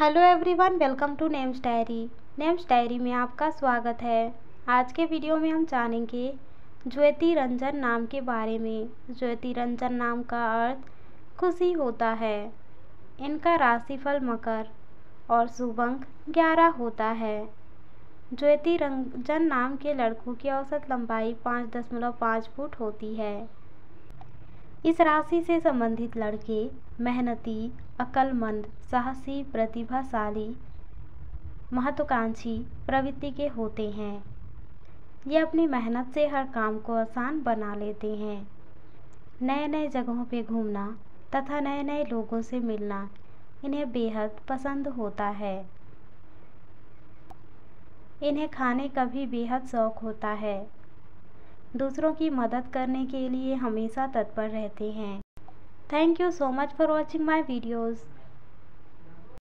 Hello everyone welcome to Names Diary Names Diary में आपका स्वागत है। आज के वीडियो में हम जानेंगे ज्योति रंजन नाम के बारे में। ज्योति रंजन नाम का अर्थ, खुशी होता है। इनका राशिफल मकर और शुभ अंक ग्यारह होता है। ज्योति रंजन नाम के लड़कों की औसत लंबाई पाँच दशमलव पाँच फुट होती है। इस राशि से संबंधित लड़के, मेहनती, अक्लमंद, साहसी, प्रतिभाशाली, महत्वाकांक्षी प्रवृत्ति के होते हैं। ये अपनी मेहनत से हर काम को आसान बना लेते हैं। नए नए जगहों पर घूमना तथा नए नए लोगों से मिलना इन्हें बेहद पसंद होता है। इन्हें खाने का भी बेहद शौक होता है। दूसरों की मदद करने के लिए हमेशा तत्पर रहते हैं। Thank you so much for watching my videos